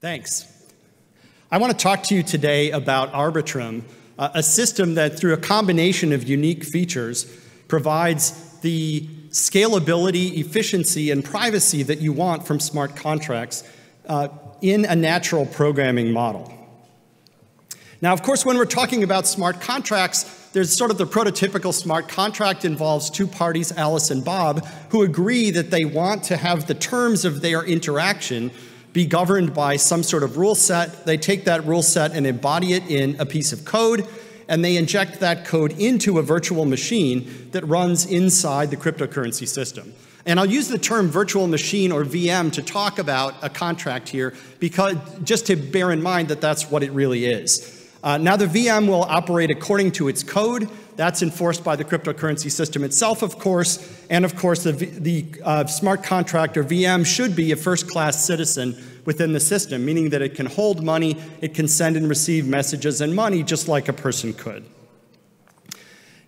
Thanks. I want to talk to you today about Arbitrum, a system that, through a combination of unique features, provides the scalability, efficiency, and privacy that you want from smart contracts uh, in a natural programming model. Now, of course, when we're talking about smart contracts, there's sort of the prototypical smart contract involves two parties, Alice and Bob, who agree that they want to have the terms of their interaction be governed by some sort of rule set. They take that rule set and embody it in a piece of code, and they inject that code into a virtual machine that runs inside the cryptocurrency system. And I'll use the term virtual machine or VM to talk about a contract here, because just to bear in mind that that's what it really is. Uh, now the VM will operate according to its code. That's enforced by the cryptocurrency system itself, of course. And of course, the, the uh, smart contract or VM should be a first-class citizen within the system, meaning that it can hold money, it can send and receive messages and money just like a person could.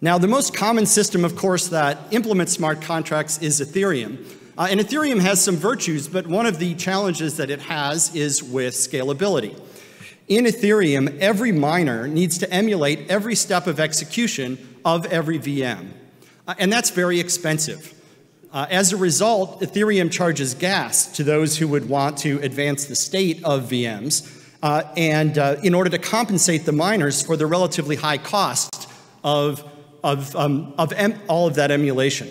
Now, the most common system, of course, that implements smart contracts is Ethereum. Uh, and Ethereum has some virtues, but one of the challenges that it has is with scalability. In Ethereum, every miner needs to emulate every step of execution of every VM. Uh, and that's very expensive. Uh, as a result, Ethereum charges gas to those who would want to advance the state of VMs, uh, and uh, in order to compensate the miners for the relatively high cost of, of, um, of all of that emulation.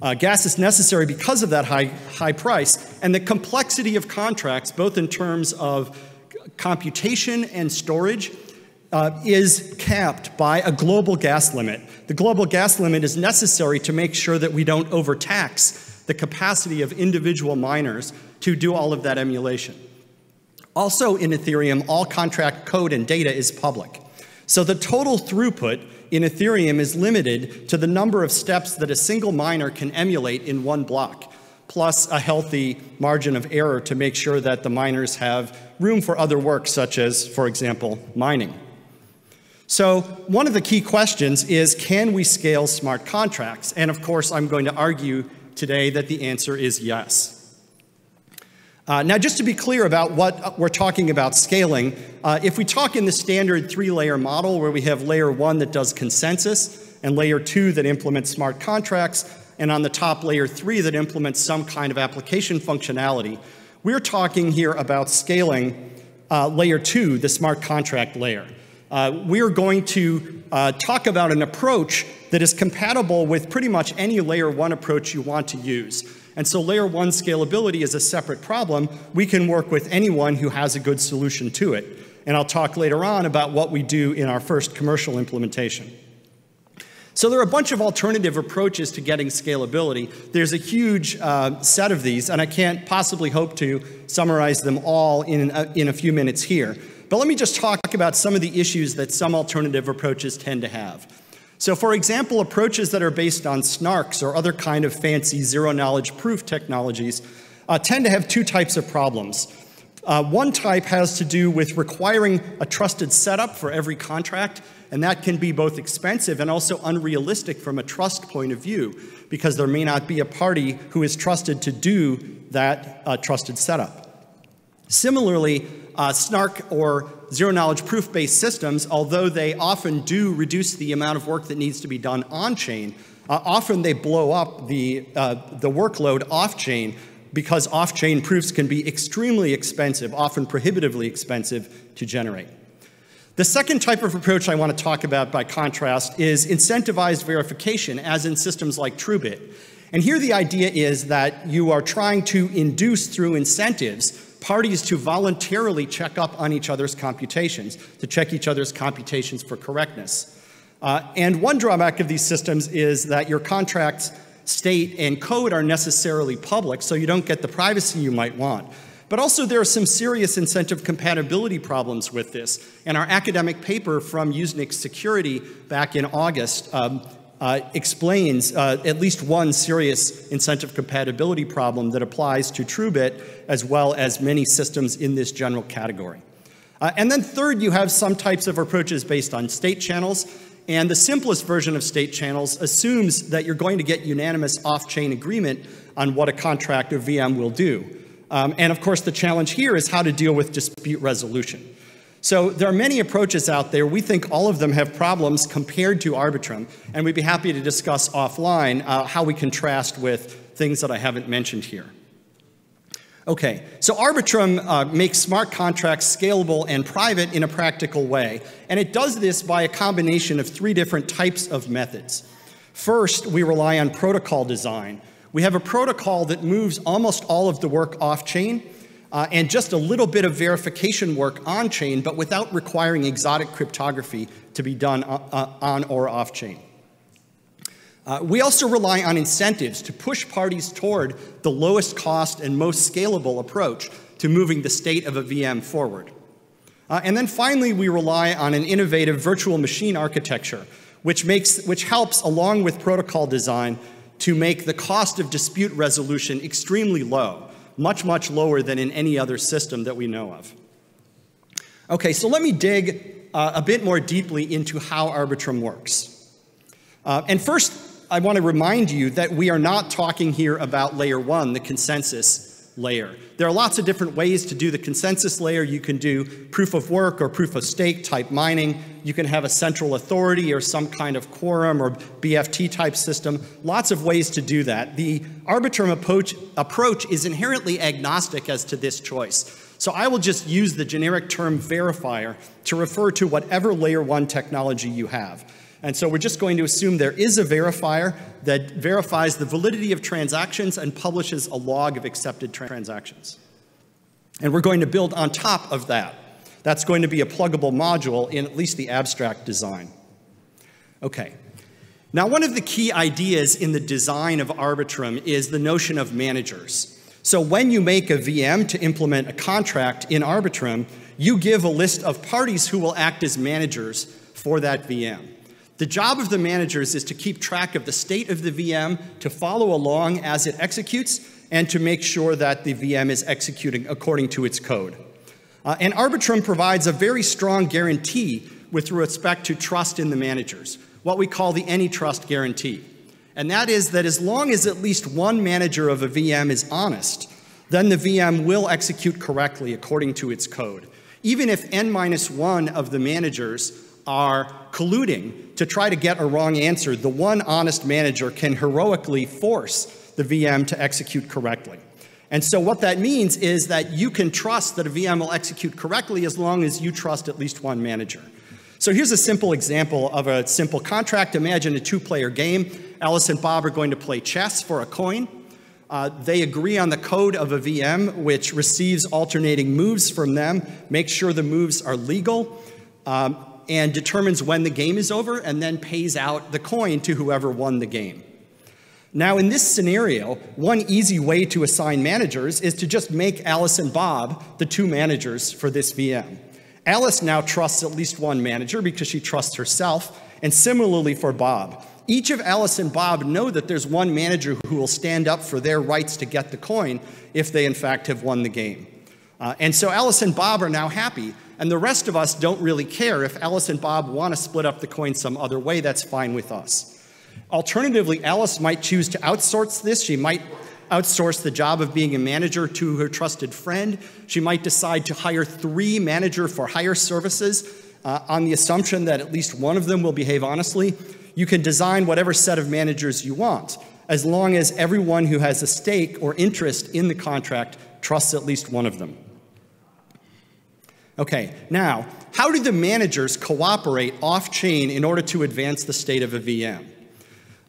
Uh, gas is necessary because of that high, high price and the complexity of contracts, both in terms of computation and storage uh, is capped by a global gas limit. The global gas limit is necessary to make sure that we don't overtax the capacity of individual miners to do all of that emulation. Also in Ethereum, all contract code and data is public. So the total throughput in Ethereum is limited to the number of steps that a single miner can emulate in one block plus a healthy margin of error to make sure that the miners have room for other work, such as, for example, mining. So one of the key questions is, can we scale smart contracts? And of course, I'm going to argue today that the answer is yes. Uh, now, just to be clear about what we're talking about scaling, uh, if we talk in the standard three-layer model where we have layer one that does consensus and layer two that implements smart contracts, and on the top layer three that implements some kind of application functionality. We're talking here about scaling uh, layer two, the smart contract layer. Uh, we're going to uh, talk about an approach that is compatible with pretty much any layer one approach you want to use. And so layer one scalability is a separate problem. We can work with anyone who has a good solution to it. And I'll talk later on about what we do in our first commercial implementation. So there are a bunch of alternative approaches to getting scalability. There's a huge uh, set of these, and I can't possibly hope to summarize them all in a, in a few minutes here. But let me just talk about some of the issues that some alternative approaches tend to have. So for example, approaches that are based on snarks or other kind of fancy zero-knowledge proof technologies uh, tend to have two types of problems. Uh, one type has to do with requiring a trusted setup for every contract, and that can be both expensive and also unrealistic from a trust point of view, because there may not be a party who is trusted to do that uh, trusted setup. Similarly, uh, SNARK or zero knowledge proof based systems, although they often do reduce the amount of work that needs to be done on chain, uh, often they blow up the, uh, the workload off chain because off chain proofs can be extremely expensive, often prohibitively expensive to generate. The second type of approach I want to talk about by contrast is incentivized verification, as in systems like TrueBit. And here the idea is that you are trying to induce through incentives parties to voluntarily check up on each other's computations, to check each other's computations for correctness. Uh, and one drawback of these systems is that your contracts state and code are necessarily public, so you don't get the privacy you might want. But also there are some serious incentive compatibility problems with this. And our academic paper from Usenix Security back in August um, uh, explains uh, at least one serious incentive compatibility problem that applies to TrueBit as well as many systems in this general category. Uh, and then third, you have some types of approaches based on state channels. And the simplest version of state channels assumes that you're going to get unanimous off-chain agreement on what a contract or VM will do. Um, and of course, the challenge here is how to deal with dispute resolution. So there are many approaches out there. We think all of them have problems compared to Arbitrum, and we'd be happy to discuss offline uh, how we contrast with things that I haven't mentioned here. Okay, so Arbitrum uh, makes smart contracts scalable and private in a practical way, and it does this by a combination of three different types of methods. First, we rely on protocol design. We have a protocol that moves almost all of the work off-chain, uh, and just a little bit of verification work on chain, but without requiring exotic cryptography to be done uh, uh, on or off chain. Uh, we also rely on incentives to push parties toward the lowest cost and most scalable approach to moving the state of a VM forward. Uh, and then finally, we rely on an innovative virtual machine architecture, which, makes, which helps, along with protocol design, to make the cost of dispute resolution extremely low much, much lower than in any other system that we know of. Okay, so let me dig uh, a bit more deeply into how Arbitrum works. Uh, and first, I want to remind you that we are not talking here about layer one, the consensus layer. There are lots of different ways to do the consensus layer. You can do proof of work or proof of stake type mining. You can have a central authority or some kind of quorum or BFT type system. Lots of ways to do that. The Arbitrum approach, approach is inherently agnostic as to this choice. So I will just use the generic term verifier to refer to whatever layer one technology you have. And so we're just going to assume there is a verifier that verifies the validity of transactions and publishes a log of accepted transactions. And we're going to build on top of that. That's going to be a pluggable module in at least the abstract design. Okay. Now, one of the key ideas in the design of Arbitrum is the notion of managers. So when you make a VM to implement a contract in Arbitrum, you give a list of parties who will act as managers for that VM. The job of the managers is to keep track of the state of the VM, to follow along as it executes, and to make sure that the VM is executing according to its code. Uh, and Arbitrum provides a very strong guarantee with respect to trust in the managers, what we call the AnyTrust guarantee. And that is that as long as at least one manager of a VM is honest, then the VM will execute correctly according to its code. Even if n minus one of the managers are colluding to try to get a wrong answer, the one honest manager can heroically force the VM to execute correctly. And so what that means is that you can trust that a VM will execute correctly as long as you trust at least one manager. So here's a simple example of a simple contract. Imagine a two-player game. Alice and Bob are going to play chess for a coin. Uh, they agree on the code of a VM, which receives alternating moves from them, makes sure the moves are legal, um, and determines when the game is over and then pays out the coin to whoever won the game. Now, in this scenario, one easy way to assign managers is to just make Alice and Bob the two managers for this VM. Alice now trusts at least one manager because she trusts herself, and similarly for Bob. Each of Alice and Bob know that there's one manager who will stand up for their rights to get the coin if they, in fact, have won the game. Uh, and so Alice and Bob are now happy and the rest of us don't really care. If Alice and Bob want to split up the coin some other way, that's fine with us. Alternatively, Alice might choose to outsource this. She might outsource the job of being a manager to her trusted friend. She might decide to hire three manager for hire services uh, on the assumption that at least one of them will behave honestly. You can design whatever set of managers you want, as long as everyone who has a stake or interest in the contract trusts at least one of them. Okay, now, how do the managers cooperate off chain in order to advance the state of a VM?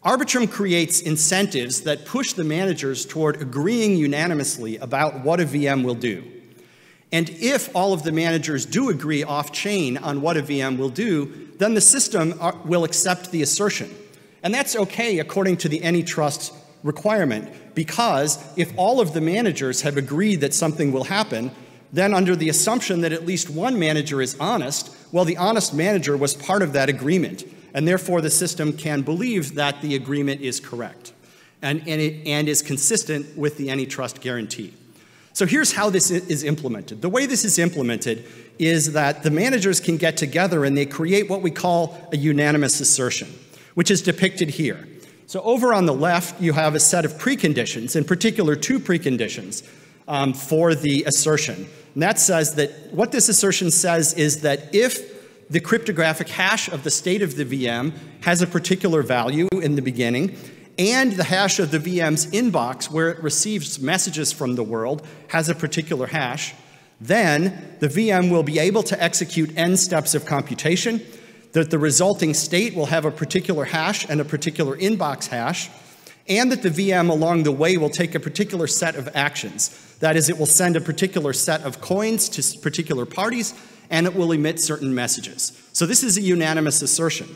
Arbitrum creates incentives that push the managers toward agreeing unanimously about what a VM will do. And if all of the managers do agree off chain on what a VM will do, then the system uh, will accept the assertion. And that's okay according to the AnyTrust requirement, because if all of the managers have agreed that something will happen, then, under the assumption that at least one manager is honest, well, the honest manager was part of that agreement, and therefore the system can believe that the agreement is correct and, and, it, and is consistent with the AnyTrust guarantee. So here's how this is implemented. The way this is implemented is that the managers can get together and they create what we call a unanimous assertion, which is depicted here. So over on the left, you have a set of preconditions, in particular two preconditions. um, for the assertion. And that says that what this assertion says is that if the cryptographic hash of the state of the VM has a particular value in the beginning, and the hash of the VM's inbox, where it receives messages from the world, has a particular hash, then the VM will be able to execute n steps of computation, that the resulting state will have a particular hash and a particular inbox hash, and that the VM along the way will take a particular set of actions. That is, it will send a particular set of coins to particular parties, and it will emit certain messages. So this is a unanimous assertion.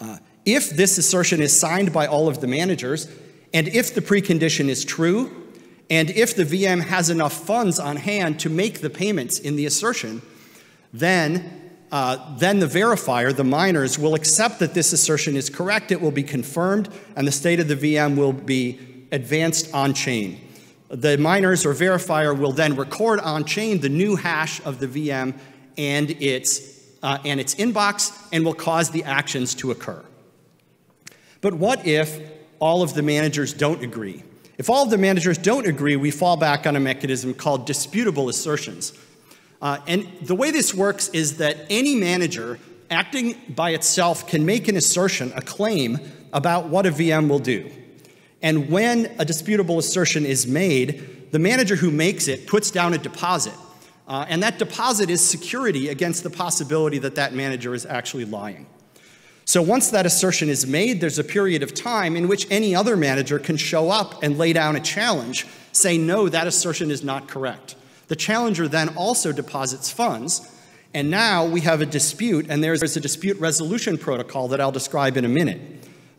Uh, if this assertion is signed by all of the managers, and if the precondition is true, and if the VM has enough funds on hand to make the payments in the assertion, then uh, then the verifier, the miners, will accept that this assertion is correct. It will be confirmed, and the state of the VM will be advanced on chain. The miners or verifier will then record on chain the new hash of the VM and its, uh, and its inbox and will cause the actions to occur. But what if all of the managers don't agree? If all of the managers don't agree, we fall back on a mechanism called disputable assertions. Uh, and the way this works is that any manager acting by itself can make an assertion, a claim about what a VM will do. And when a disputable assertion is made, the manager who makes it puts down a deposit. Uh, and that deposit is security against the possibility that that manager is actually lying. So once that assertion is made, there's a period of time in which any other manager can show up and lay down a challenge, say, no, that assertion is not correct. The challenger then also deposits funds, and now we have a dispute, and there's a dispute resolution protocol that I'll describe in a minute.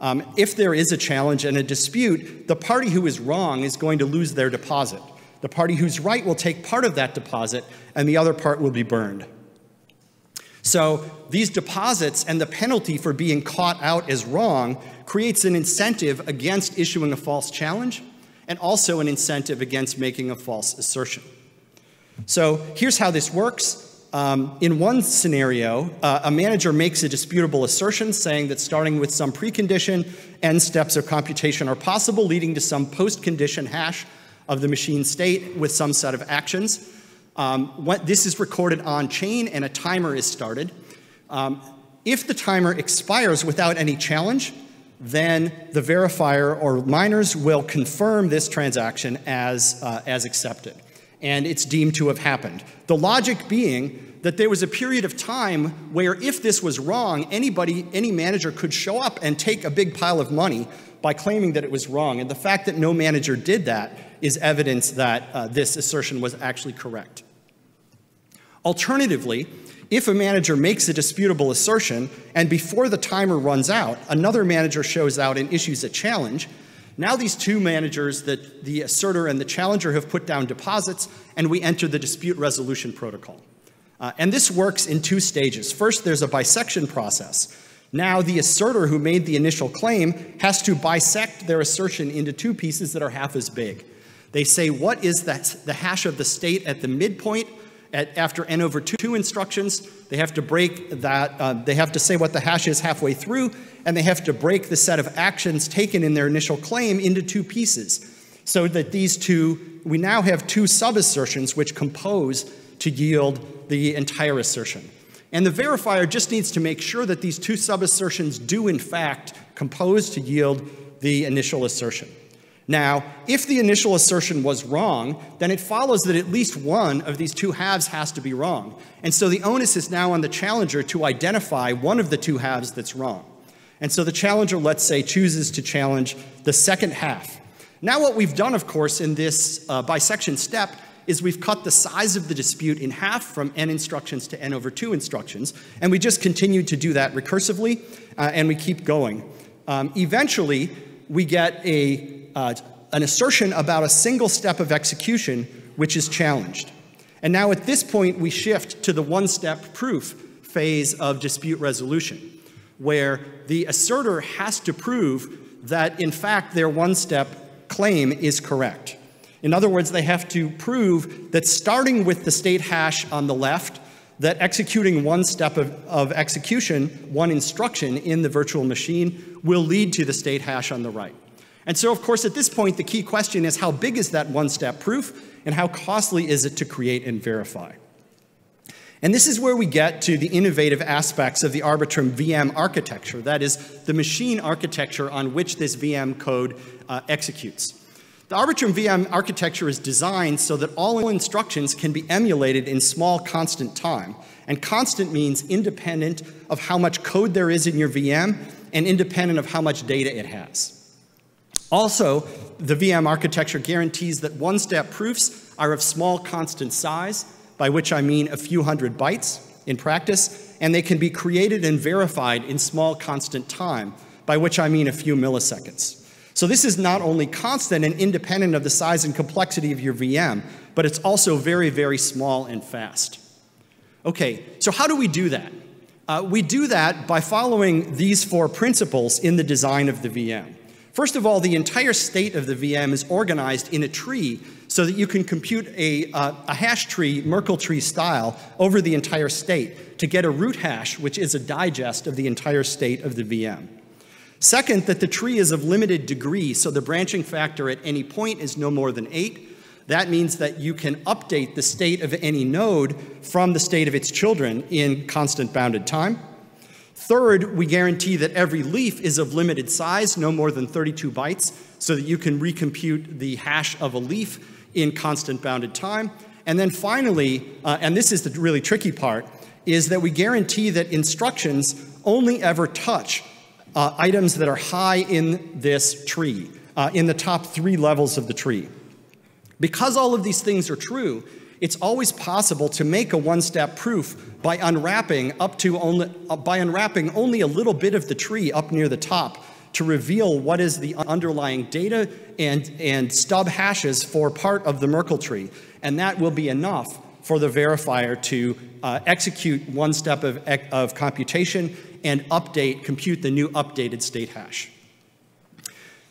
Um, if there is a challenge and a dispute, the party who is wrong is going to lose their deposit. The party who's right will take part of that deposit, and the other part will be burned. So these deposits and the penalty for being caught out as wrong creates an incentive against issuing a false challenge and also an incentive against making a false assertion. So here's how this works. Um, in one scenario, uh, a manager makes a disputable assertion saying that starting with some precondition, n steps of computation are possible, leading to some post-condition hash of the machine state with some set of actions. Um, what, this is recorded on chain and a timer is started. Um, if the timer expires without any challenge, then the verifier or miners will confirm this transaction as, uh, as accepted and it's deemed to have happened. The logic being that there was a period of time where if this was wrong, anybody, any manager could show up and take a big pile of money by claiming that it was wrong. And the fact that no manager did that is evidence that uh, this assertion was actually correct. Alternatively, if a manager makes a disputable assertion and before the timer runs out, another manager shows out and issues a challenge, now these two managers, the, the asserter and the challenger, have put down deposits, and we enter the dispute resolution protocol. Uh, and this works in two stages. First, there's a bisection process. Now the asserter who made the initial claim has to bisect their assertion into two pieces that are half as big. They say, what is that, the hash of the state at the midpoint at, after n over 2 instructions, they have to break that, uh, they have to say what the hash is halfway through, and they have to break the set of actions taken in their initial claim into two pieces. So that these two, we now have two sub-assertions which compose to yield the entire assertion. And the verifier just needs to make sure that these two sub-assertions do in fact compose to yield the initial assertion. Now, if the initial assertion was wrong, then it follows that at least one of these two halves has to be wrong. And so the onus is now on the challenger to identify one of the two halves that's wrong. And so the challenger, let's say, chooses to challenge the second half. Now, what we've done, of course, in this uh, bisection step is we've cut the size of the dispute in half from n instructions to n over 2 instructions, and we just continue to do that recursively, uh, and we keep going. Um, eventually, we get a uh, an assertion about a single step of execution which is challenged. And now at this point, we shift to the one step proof phase of dispute resolution, where the asserter has to prove that, in fact, their one step claim is correct. In other words, they have to prove that starting with the state hash on the left, that executing one step of, of execution, one instruction in the virtual machine, will lead to the state hash on the right. And so, of course, at this point, the key question is how big is that one step proof and how costly is it to create and verify? And this is where we get to the innovative aspects of the Arbitrum VM architecture, that is, the machine architecture on which this VM code uh, executes. The Arbitrum VM architecture is designed so that all instructions can be emulated in small constant time. And constant means independent of how much code there is in your VM and independent of how much data it has. Also, the VM architecture guarantees that one-step proofs are of small constant size, by which I mean a few hundred bytes in practice, and they can be created and verified in small constant time, by which I mean a few milliseconds. So this is not only constant and independent of the size and complexity of your VM, but it's also very, very small and fast. Okay, so how do we do that? Uh, we do that by following these four principles in the design of the VM. First of all, the entire state of the VM is organized in a tree so that you can compute a, uh, a, hash tree, Merkle tree style, over the entire state to get a root hash, which is a digest of the entire state of the VM. Second, that the tree is of limited degree, so the branching factor at any point is no more than 8. That means that you can update the state of any node from the state of its children in constant bounded time. Third, we guarantee that every leaf is of limited size, no more than 32 bytes, so that you can recompute the hash of a leaf in constant bounded time. And then finally, uh, and this is the really tricky part, is that we guarantee that instructions only ever touch uh, items that are high in this tree, uh, in the top three levels of the tree. Because all of these things are true, it's always possible to make a one-step proof by unwrapping up to only, uh, by unwrapping only a little bit of the tree up near the top to reveal what is the underlying data and, and stub hashes for part of the Merkle tree. And that will be enough for the verifier to uh, execute one step of, of computation and update, compute the new updated state hash.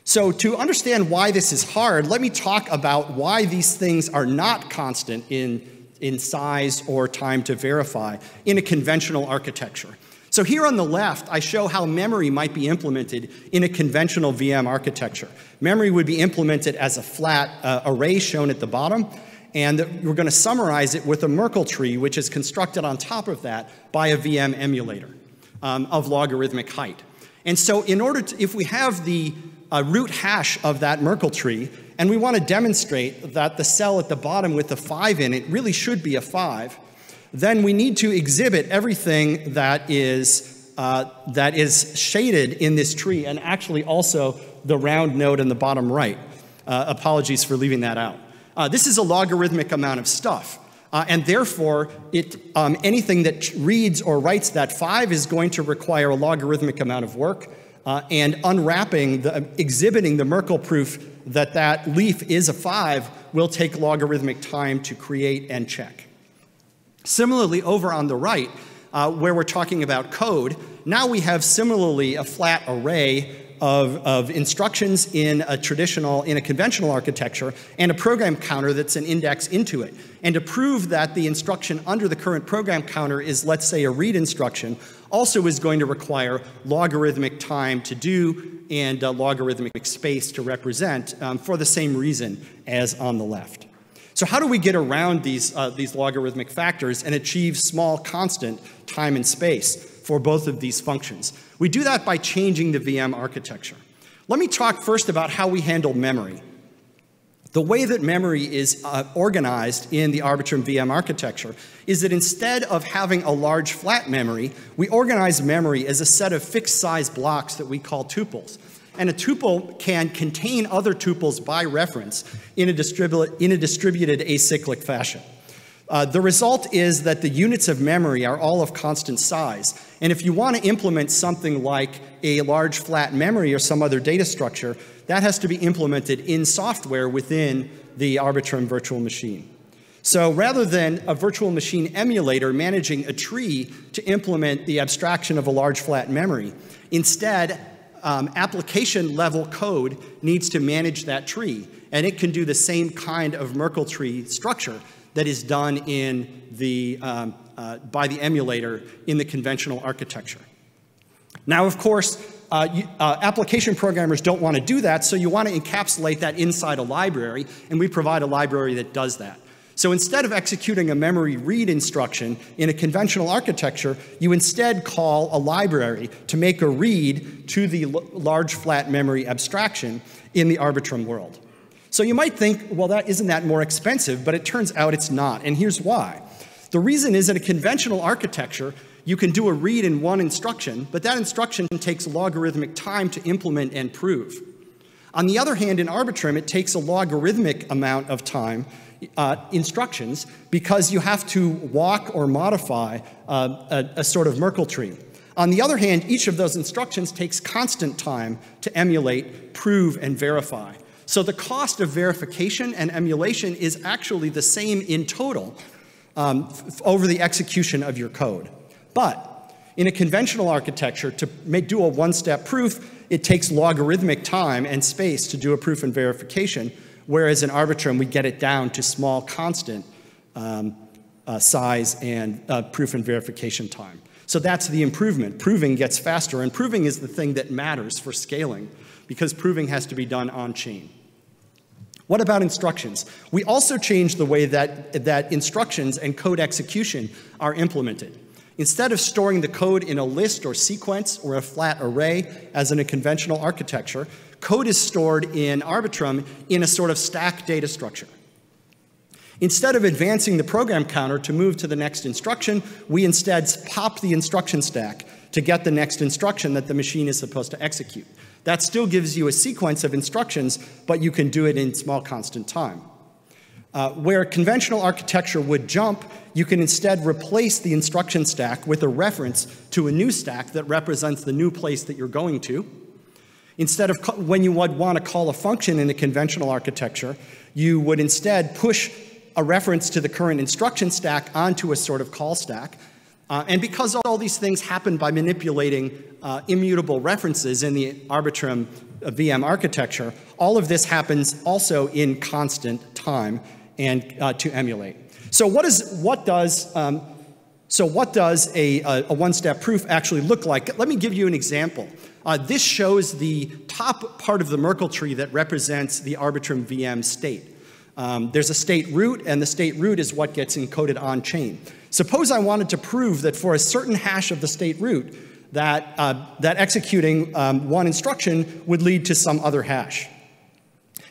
So to understand why this is hard, let me talk about why these things are not constant in, in size or time to verify in a conventional architecture. So here on the left, I show how memory might be implemented in a conventional VM architecture. Memory would be implemented as a flat uh, array shown at the bottom, and we're going to summarize it with a Merkle tree, which is constructed on top of that by a VM emulator um, of logarithmic height. And so in order to, if we have the a root hash of that Merkle tree, and we want to demonstrate that the cell at the bottom with the 5 in it really should be a 5, then we need to exhibit everything that is, uh, that is shaded in this tree, and actually also the round node in the bottom right. Uh, apologies for leaving that out. Uh, this is a logarithmic amount of stuff. Uh, and therefore, it, um, anything that reads or writes that 5 is going to require a logarithmic amount of work uh, and unwrapping, the, exhibiting the Merkle proof that that leaf is a 5 will take logarithmic time to create and check. Similarly, over on the right, uh, where we're talking about code, now we have similarly a flat array of, of instructions in a traditional, in a conventional architecture, and a program counter that's an index into it. And to prove that the instruction under the current program counter is, let's say, a read instruction, also is going to require logarithmic time to do and uh, logarithmic space to represent um, for the same reason as on the left. So how do we get around these, uh, these logarithmic factors and achieve small constant time and space for both of these functions? We do that by changing the VM architecture. Let me talk first about how we handle memory. The way that memory is uh, organized in the Arbitrum VM architecture is that instead of having a large flat memory, we organize memory as a set of fixed size blocks that we call tuples. And a tuple can contain other tuples by reference in a, distribu in a distributed acyclic fashion. Uh, the result is that the units of memory are all of constant size. And if you want to implement something like a large flat memory or some other data structure, that has to be implemented in software within the Arbitrum virtual machine. So rather than a virtual machine emulator managing a tree to implement the abstraction of a large flat memory, instead, um, application level code needs to manage that tree. And it can do the same kind of Merkle tree structure that is done in the, um, uh, by the emulator in the conventional architecture. Now, of course, uh, you, uh, application programmers don't want to do that, so you want to encapsulate that inside a library, and we provide a library that does that. So instead of executing a memory read instruction in a conventional architecture, you instead call a library to make a read to the large flat memory abstraction in the Arbitrum world. So you might think, well, that isn't that more expensive, but it turns out it's not, and here's why. The reason is in a conventional architecture, you can do a read in one instruction, but that instruction takes logarithmic time to implement and prove. On the other hand, in Arbitrum, it takes a logarithmic amount of time, uh, instructions, because you have to walk or modify uh, a, a sort of Merkle tree. On the other hand, each of those instructions takes constant time to emulate, prove, and verify. So the cost of verification and emulation is actually the same in total um, over the execution of your code. But in a conventional architecture, to make, do a one-step proof, it takes logarithmic time and space to do a proof and verification, whereas in Arbitrum, we get it down to small constant um, uh, size and uh, proof and verification time. So that's the improvement. Proving gets faster, and proving is the thing that matters for scaling because proving has to be done on-chain. What about instructions? We also changed the way that, that instructions and code execution are implemented. Instead of storing the code in a list or sequence or a flat array, as in a conventional architecture, code is stored in Arbitrum in a sort of stack data structure. Instead of advancing the program counter to move to the next instruction, we instead pop the instruction stack to get the next instruction that the machine is supposed to execute. That still gives you a sequence of instructions, but you can do it in small constant time. Uh, where conventional architecture would jump, you can instead replace the instruction stack with a reference to a new stack that represents the new place that you're going to. Instead of when you would want to call a function in a conventional architecture, you would instead push a reference to the current instruction stack onto a sort of call stack. Uh, and because all these things happen by manipulating uh, immutable references in the Arbitrum uh, VM architecture, all of this happens also in constant time and uh, to emulate. So what, is, what does, um, so what does a, a, one-step proof actually look like? Let me give you an example. Uh, this shows the top part of the Merkle tree that represents the Arbitrum VM state. Um, there's a state root, and the state root is what gets encoded on chain. Suppose I wanted to prove that for a certain hash of the state root, that, uh, that executing um, one instruction would lead to some other hash.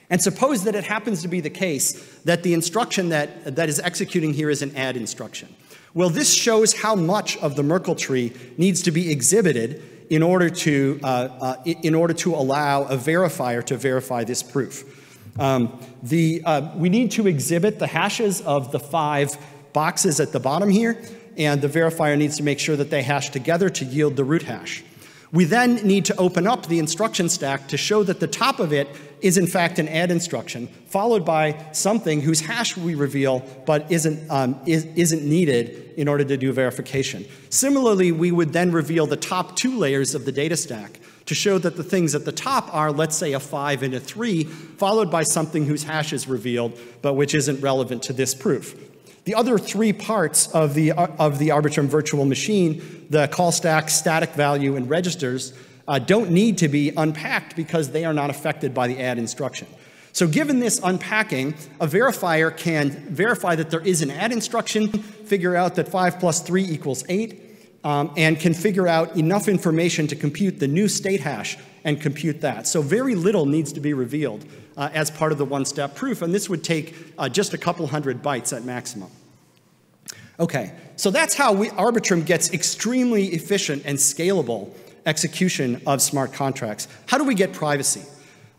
And suppose that it happens to be the case that the instruction that, that is executing here is an add instruction. Well, this shows how much of the Merkle tree needs to be exhibited in order to, uh, uh, in order to allow a verifier to verify this proof. Um, the, uh, we need to exhibit the hashes of the five boxes at the bottom here, and the verifier needs to make sure that they hash together to yield the root hash. We then need to open up the instruction stack to show that the top of it is in fact an add instruction, followed by something whose hash we reveal but isn't, um, is, isn't needed in order to do verification. Similarly, we would then reveal the top two layers of the data stack to show that the things at the top are, let's say, a 5 and a 3, followed by something whose hash is revealed, but which isn't relevant to this proof. The other three parts of the, of the Arbitrum virtual machine, the call stack, static value, and registers, uh, don't need to be unpacked because they are not affected by the add instruction. So given this unpacking, a verifier can verify that there is an add instruction, figure out that 5 plus 3 equals 8, um, and can figure out enough information to compute the new state hash and compute that. So very little needs to be revealed uh, as part of the one-step proof, and this would take uh, just a couple hundred bytes at maximum. Okay, so that's how we, Arbitrum gets extremely efficient and scalable execution of smart contracts. How do we get privacy?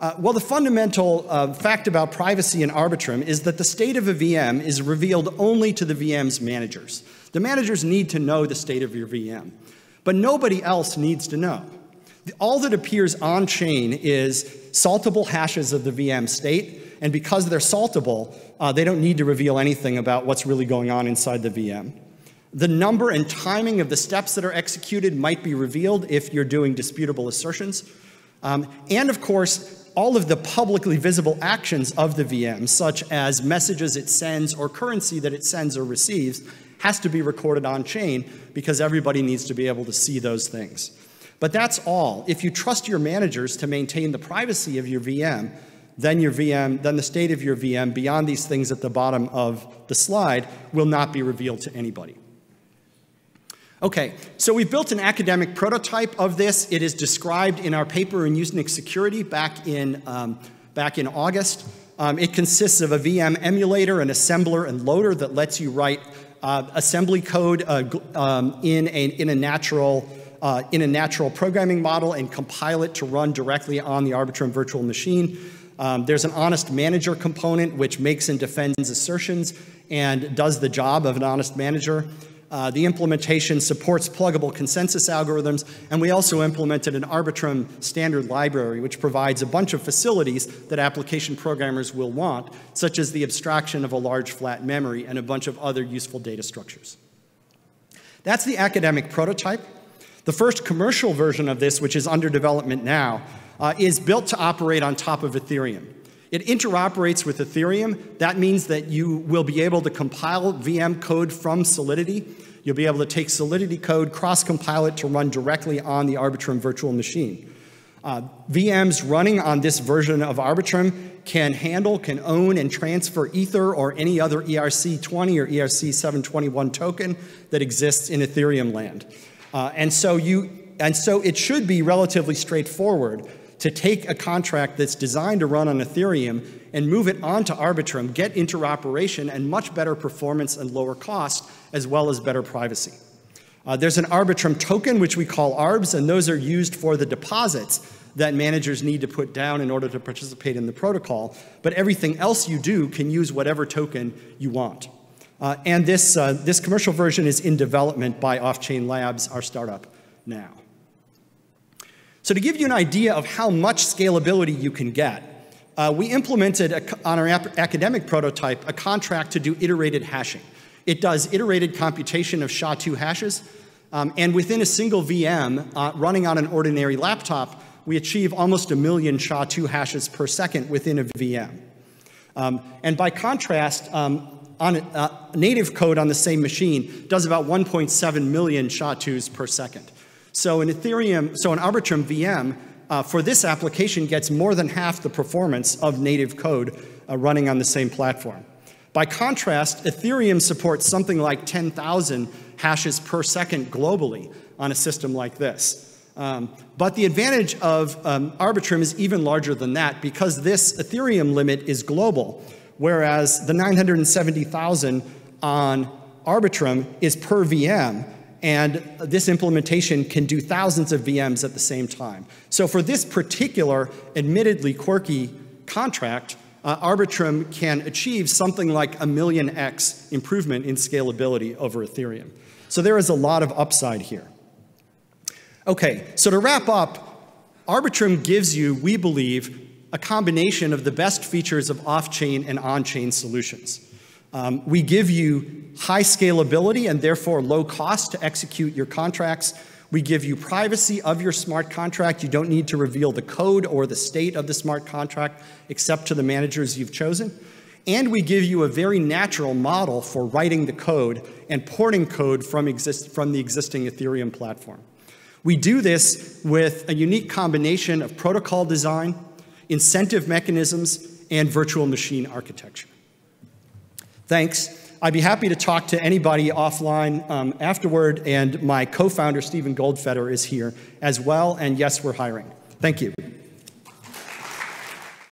Uh, well, the fundamental uh, fact about privacy in Arbitrum is that the state of a VM is revealed only to the VM's managers. The managers need to know the state of your VM, but nobody else needs to know. All that appears on chain is saltable hashes of the VM state, and because they're saltable, uh, they don't need to reveal anything about what's really going on inside the VM. The number and timing of the steps that are executed might be revealed if you're doing disputable assertions. Um, and of course, all of the publicly visible actions of the VM, such as messages it sends or currency that it sends or receives, has to be recorded on chain because everybody needs to be able to see those things. But that's all. If you trust your managers to maintain the privacy of your VM, then your VM, then the state of your VM beyond these things at the bottom of the slide will not be revealed to anybody. Okay, so we built an academic prototype of this. It is described in our paper in Usenix Security back in, um, back in August. Um, it consists of a VM emulator, an assembler, and loader that lets you write uh, assembly code uh, um, in, a, in, a natural, uh, in a natural programming model and compile it to run directly on the Arbitrum virtual machine. Um, there's an honest manager component which makes and defends assertions and does the job of an honest manager. Uh, the implementation supports pluggable consensus algorithms, and we also implemented an Arbitrum standard library, which provides a bunch of facilities that application programmers will want, such as the abstraction of a large flat memory and a bunch of other useful data structures. That's the academic prototype. The first commercial version of this, which is under development now, uh, is built to operate on top of Ethereum. It interoperates with Ethereum. That means that you will be able to compile VM code from Solidity. You'll be able to take Solidity code, cross-compile it to run directly on the Arbitrum virtual machine. Uh, VMs running on this version of Arbitrum can handle, can own, and transfer Ether or any other ERC20 or ERC721 token that exists in Ethereum land. Uh, and, so you, and so it should be relatively straightforward to take a contract that's designed to run on Ethereum and move it onto Arbitrum, get interoperation and much better performance and lower cost, as well as better privacy. Uh, there's an Arbitrum token, which we call ARBs, and those are used for the deposits that managers need to put down in order to participate in the protocol. But everything else you do can use whatever token you want. Uh, and this, uh, this commercial version is in development by Offchain Labs, our startup, now. So to give you an idea of how much scalability you can get, uh, we implemented a, on our academic prototype a contract to do iterated hashing. It does iterated computation of SHA-2 hashes, um, and within a single VM uh, running on an ordinary laptop, we achieve almost a million SHA-2 hashes per second within a VM. Um, and by contrast, um, on uh, native code on the same machine does about 1.7 million SHA-2s per second. So an Ethereum, so an Arbitrum VM uh, for this application gets more than half the performance of native code uh, running on the same platform. By contrast, Ethereum supports something like 10,000 hashes per second globally on a system like this. Um, but the advantage of um, Arbitrum is even larger than that because this Ethereum limit is global, whereas the 970,000 on Arbitrum is per VM, and this implementation can do thousands of VMs at the same time. So for this particular, admittedly quirky contract, uh, Arbitrum can achieve something like a million X improvement in scalability over Ethereum. So there is a lot of upside here. Okay, so to wrap up, Arbitrum gives you, we believe, a combination of the best features of off-chain and on-chain solutions. Um, we give you high scalability and therefore low cost to execute your contracts. We give you privacy of your smart contract. You don't need to reveal the code or the state of the smart contract except to the managers you've chosen. And we give you a very natural model for writing the code and porting code from, exist from the existing Ethereum platform. We do this with a unique combination of protocol design, incentive mechanisms, and virtual machine architecture. Thanks. I'd be happy to talk to anybody offline um, afterward, and my co founder, Steven Goldfeder, is here as well. And yes, we're hiring. Thank you.